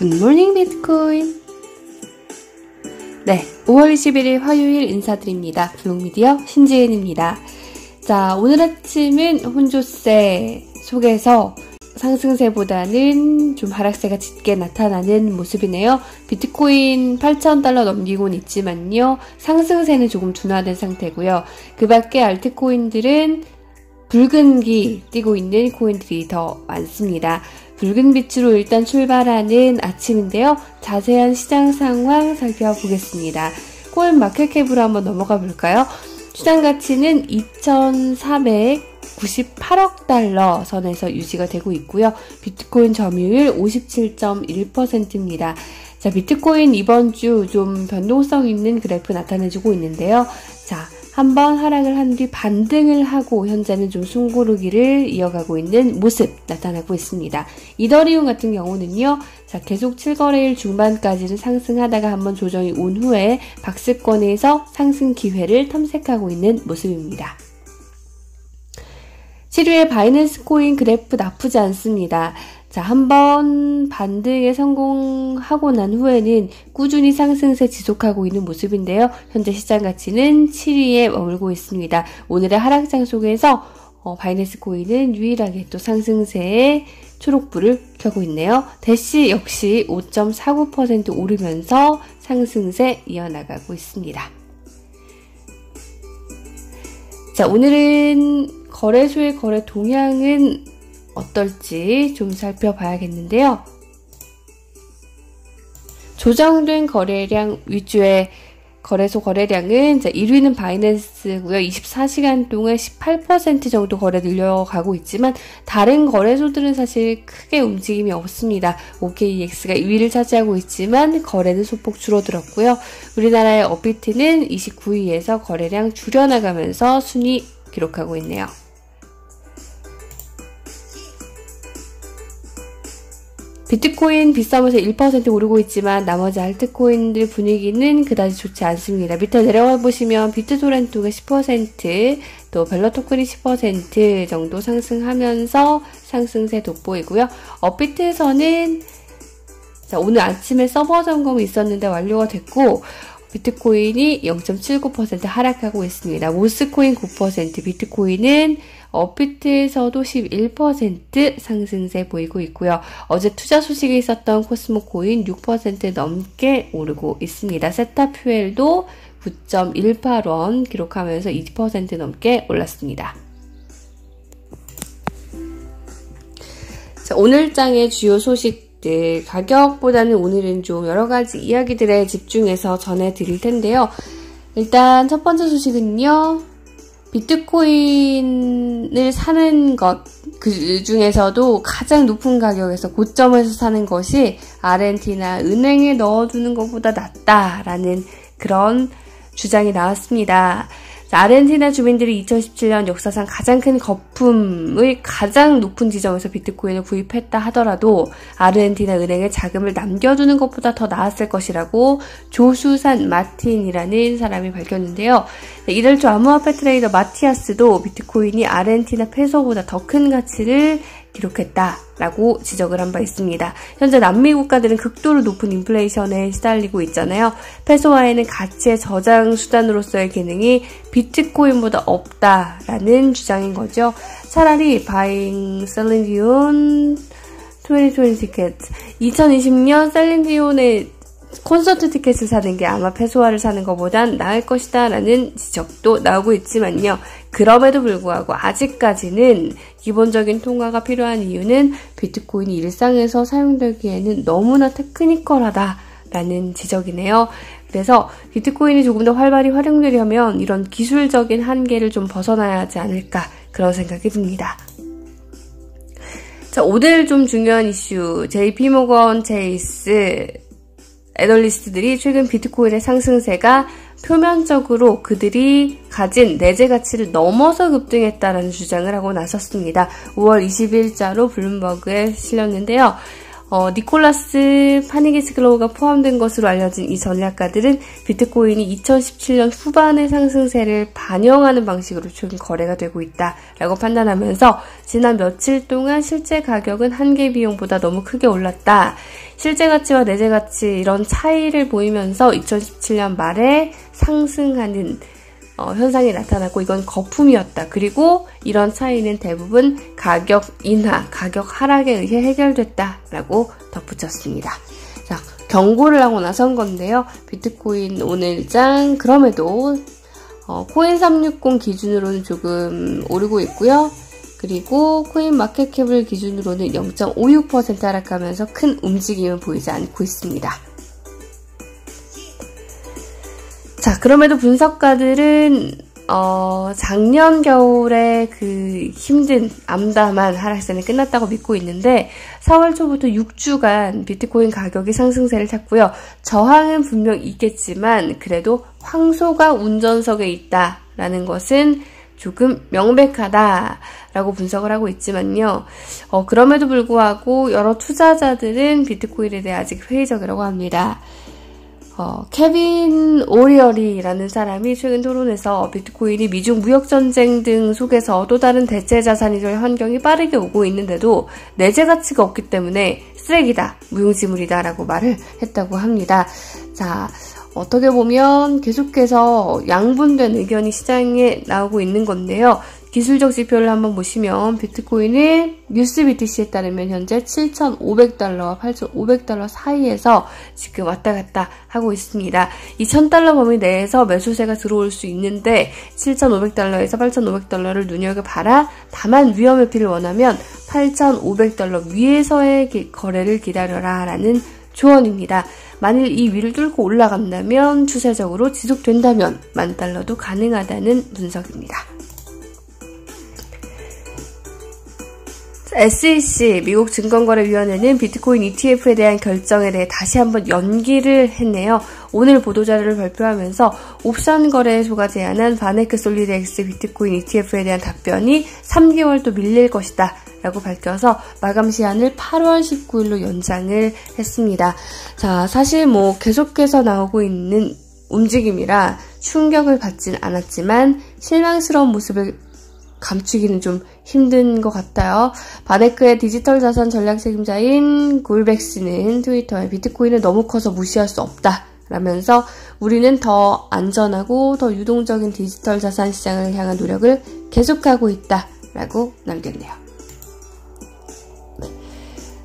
굿모닝 비트코인. 네, 5월 21일 화요일 인사드립니다. 블록미디어 신지은입니다. 자, 오늘 아침은 혼조세 속에서 상승세보다는 좀 하락세가 짙게 나타나는 모습이네요. 비트코인 8,000달러 넘기곤 있지만요. 상승세는 조금 둔화된 상태고요. 그 밖에 알트코인들은 붉은 기 띄고 있는 코인들이 더 많습니다. 붉은 빛으로 일단 출발하는 아침인데요. 자세한 시장 상황 살펴보겠습니다. 코인 마켓캡으로 한번 넘어가 볼까요? 시장 가치는 2,498억 달러 선에서 유지가 되고 있고요. 비트코인 점유율 57.1%입니다. 자, 비트코인 이번 주 좀 변동성 있는 그래프 나타내주고 있는데요. 자, 한번 하락을 한 뒤 반등을 하고 현재는 좀 숨고르기를 이어가고 있는 모습 나타나고 있습니다. 이더리움 같은 경우는요. 자, 계속 7거래일 중반까지는 상승하다가 한번 조정이 온 후에 박스권에서 상승 기회를 탐색하고 있는 모습입니다. 7위의 바이낸스 코인 그래프 나쁘지 않습니다. 자, 한 번 반등에 성공하고 난 후에는 꾸준히 상승세 지속하고 있는 모습인데요. 현재 시장 가치는 7위에 머물고 있습니다. 오늘의 하락장 속에서 어, 바이낸스 코인은 유일하게 또 상승세에 초록불을 켜고 있네요. 대시 역시 5.49% 오르면서 상승세 이어나가고 있습니다. 자, 오늘은 거래소의 거래 동향은 어떨지 좀 살펴봐야겠는데요. 조정된 거래량 위주의 거래소 거래량은 1위는 바이낸스고요. 24시간 동안 18% 정도 거래 늘려가고 있지만 다른 거래소들은 사실 크게 움직임이 없습니다. OKEX가 2위를 차지하고 있지만 거래는 소폭 줄어들었고요. 우리나라의 업비트는 29위에서 거래량 줄여나가면서 순위 기록하고 있네요. 비트코인 비싸면서 1% 오르고 있지만 나머지 알트코인들 분위기는 그다지 좋지 않습니다. 밑에 내려가 보시면 비트토렌토가 10%, 또 벨러토큰이 10% 정도 상승하면서 상승세 돋보이고요. 업비트에서는 자, 오늘 아침에 서버 점검이 있었는데 완료가 됐고 비트코인이 0.79% 하락하고 있습니다. 모스코인 9%, 비트코인은 업비트에서도 11% 상승세 보이고 있고요. 어제 투자 소식이 있었던 코스모 코인 6% 넘게 오르고 있습니다. 세타 퓨엘도 9.18원 기록하면서 20% 넘게 올랐습니다. 자, 오늘 장의 주요 소식 들 가격보다는 오늘은 좀 여러 가지 이야기들에 집중해서 전해드릴 텐데요. 일단 첫 번째 소식은요. 비트코인을 사는 것, 그 중에서도 가장 높은 가격에서 고점에서 사는 것이 아르헨티나 은행에 넣어두는 것보다 낫다라는 그런 주장이 나왔습니다. 아르헨티나 주민들이 2017년 역사상 가장 큰 거품의 가장 높은 지점에서 비트코인을 구입했다 하더라도 아르헨티나 은행에 자금을 남겨두는 것보다 더 나았을 것이라고 조수산 마틴이라는 사람이 밝혔는데요. 이달 초 암호화폐 트레이더 마티아스도 비트코인이 아르헨티나 페소보다 더 큰 가치를 기록했다라고 지적을 한 바 있습니다. 현재 남미 국가들은 극도로 높은 인플레이션에 시달리고 있잖아요. 페소화에는 가치의 저장 수단으로서의 기능이 비트코인보다 없다라는 주장인 거죠. 차라리 바잉 셀린디온 2020 티켓 2020년 셀린디온의 콘서트 티켓을 사는 게 아마 페소화를 사는 것보단 나을 것이다 라는 지적도 나오고 있지만요. 그럼에도 불구하고 아직까지는 기본적인 통과가 필요한 이유는 비트코인이 일상에서 사용되기에는 너무나 테크니컬하다 라는 지적이네요. 그래서 비트코인이 조금 더 활발히 활용되려면 이런 기술적인 한계를 좀 벗어나야 하지 않을까 그런 생각이 듭니다. 자, 오늘 좀 중요한 이슈 JP모건 체이스 애널리스트들이 최근 비트코인의 상승세가 표면적으로 그들이 가진 내재 가치를 넘어서 급등했다라는 주장을 하고 나섰습니다. 5월 20일자로 블룸버그에 실렸는데요. 어, 니콜라스 파니기스글로우가 포함된 것으로 알려진 이 전략가들은 비트코인이 2017년 후반의 상승세를 반영하는 방식으로 최근 거래가 되고 있다라고 판단하면서 지난 며칠 동안 실제 가격은 한계 비용보다 너무 크게 올랐다. 실제 가치와 내재 가치 이런 차이를 보이면서 2017년 말에 상승하는 어, 현상이 나타났고 이건 거품이었다. 그리고 이런 차이는 대부분 가격 인하, 가격 하락에 의해 해결됐다라고 덧붙였습니다. 자, 경고를 하고 나선 건데요. 비트코인 오늘장 그럼에도 어, 코인 360 기준으로는 조금 오르고 있고요. 그리고 코인 마켓캡을 기준으로는 0.56% 하락하면서 큰 움직임은 보이지 않고 있습니다. 그럼에도 분석가들은 어, 작년 겨울에 그 힘든 암담한 하락세는 끝났다고 믿고 있는데 4월 초부터 6주간 비트코인 가격이 상승세를 탔고요. 저항은 분명 있겠지만 그래도 황소가 운전석에 있다라는 것은 조금 명백하다라고 분석을 하고 있지만요. 어, 그럼에도 불구하고 여러 투자자들은 비트코인에 대해 아직 회의적이라고 합니다. 어, 케빈 오리얼이라는 사람이 최근 토론에서 비트코인이 미중 무역전쟁 등 속에서 또 다른 대체 자산이 될 환경이 빠르게 오고 있는데도 내재 가치가 없기 때문에 쓰레기다, 무용지물이다 라고 말을 했다고 합니다. 자, 어떻게 보면 계속해서 양분된 의견이 시장에 나오고 있는 건데요. 기술적 지표를 한번 보시면 비트코인은 뉴스 BTC에 따르면 현재 7,500달러와 8,500달러 사이에서 지금 왔다 갔다 하고 있습니다. 이 1,000달러 범위 내에서 매수세가 들어올 수 있는데 7,500달러에서 8,500달러를 눈여겨봐라. 다만 위험 회피를 원하면 8,500달러 위에서의 거래를 기다려라 라는 조언입니다. 만일 이 위를 뚫고 올라간다면 추세적으로 지속된다면 만 달러도 가능하다는 분석입니다. SEC 미국 증권거래위원회는 비트코인 ETF에 대한 결정에 대해 다시 한번 연기를 했네요. 오늘 보도자료를 발표하면서 옵션 거래소가 제안한 바네크 솔리드 X 비트코인 ETF에 대한 답변이 3개월 또 밀릴 것이다. 라고 밝혀서 마감 시한을 8월 19일로 연장을 했습니다. 자, 사실 뭐 계속해서 나오고 있는 움직임이라 충격을 받진 않았지만 실망스러운 모습을 감추기는 좀 힘든 것 같아요. 바네크의 디지털 자산 전략 책임자인 골백스는 트위터에 비트코인은 너무 커서 무시할 수 없다. 라면서 우리는 더 안전하고 더 유동적인 디지털 자산 시장을 향한 노력을 계속하고 있다. 라고 남겼네요.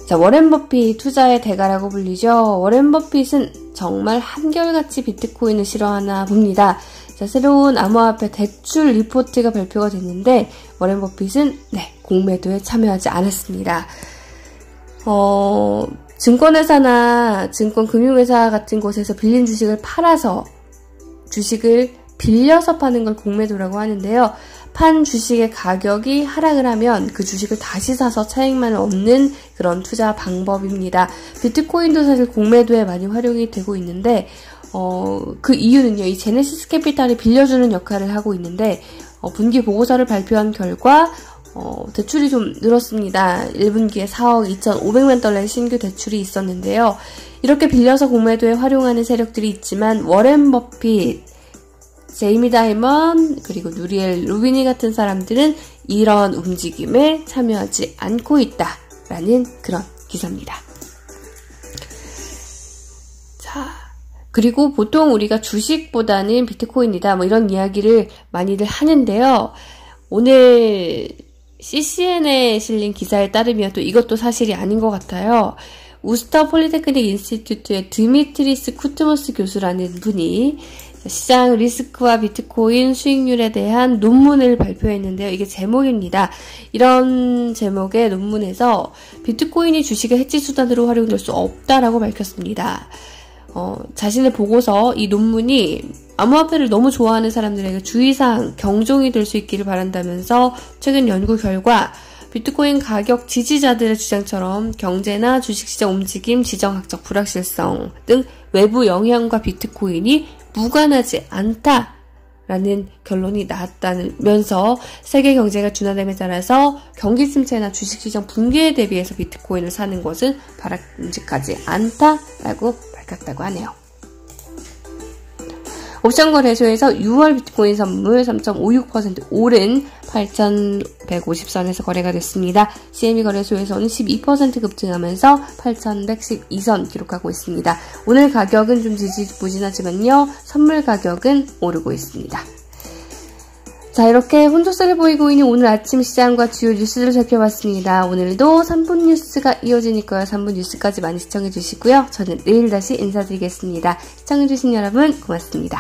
자, 워렌 버핏 투자의 대가라고 불리죠. 워렌 버핏은 정말 한결같이 비트코인을 싫어하나 봅니다. 자, 새로운 암호화폐 대출 리포트가 발표가 됐는데 워렌 버핏은 네, 공매도에 참여하지 않았습니다. 어, 증권회사나 증권금융회사 같은 곳에서 빌린 주식을 팔아서 주식을 빌려서 파는 걸 공매도라고 하는데요. 판 주식의 가격이 하락을 하면 그 주식을 다시 사서 차익만 얻는 그런 투자 방법입니다. 비트코인도 사실 공매도에 많이 활용이 되고 있는데 어, 그 이유는요, 이 제네시스 캐피탈이 빌려주는 역할을 하고 있는데, 어, 분기 보고서를 발표한 결과, 어, 대출이 좀 늘었습니다. 1분기에 4억 2,500만 달러의 신규 대출이 있었는데요. 이렇게 빌려서 공매도에 활용하는 세력들이 있지만, 워렌 버핏, 제이미 다이먼, 그리고 누리엘 루비니 같은 사람들은 이런 움직임에 참여하지 않고 있다라는 그런 기사입니다. 자, 그리고 보통 우리가 주식보다는 비트코인이다 뭐 이런 이야기를 많이들 하는데요. 오늘 CCN에 실린 기사에 따르면 또 이것도 사실이 아닌 것 같아요. 우스터 폴리테크닉 인스티튜트의 드미트리스 쿠트머스 교수라는 분이 시장 리스크와 비트코인 수익률에 대한 논문을 발표했는데요. 이게 제목입니다. 이런 제목의 논문에서 비트코인이 주식의 헤지 수단으로 활용될 수 없다라고 밝혔습니다. 어, 자신의 보고서 이 논문이 암호화폐를 너무 좋아하는 사람들에게 주의사항, 경종이 될 수 있기를 바란다면서 최근 연구 결과 비트코인 가격 지지자들의 주장처럼 경제나 주식시장 움직임, 지정학적 불확실성 등 외부 영향과 비트코인이 무관하지 않다 라는 결론이 나왔다면서 세계 경제가 둔화됨에 따라서 경기 침체나 주식시장 붕괴에 대비해서 비트코인을 사는 것은 바람직하지 않다라고 밝혔다고 하네요. 옵션 거래소에서 6월 비트코인 선물 3.56% 오른 8,150선에서 거래가 됐습니다. CME 거래소에서는 12% 급증하면서 8,112선 기록하고 있습니다. 오늘 가격은 좀 지지부진하지만요. 선물 가격은 오르고 있습니다. 자, 이렇게 혼조세를 보이고 있는 오늘 아침 시장과 주요 뉴스들을 살펴봤습니다. 오늘도 3분 뉴스가 이어지니까요. 3분 뉴스까지 많이 시청해 주시고요. 저는 내일 다시 인사드리겠습니다. 시청해 주신 여러분 고맙습니다.